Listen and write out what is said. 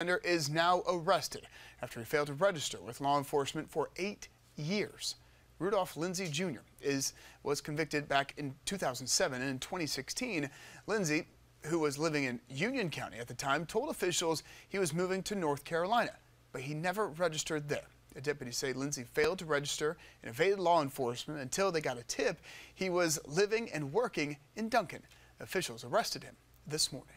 offender is now arrested after he failed to register with law enforcement for eight years. Rudolph Lindsay Jr. is was convicted back in 2007 and in 2016. Lindsay, who was living in Union County at the time, told officials he was moving to North Carolina, but he never registered there. The deputies say Lindsay failed to register and evaded law enforcement until they got a tip he was living and working in Duncan. Officials arrested him this morning.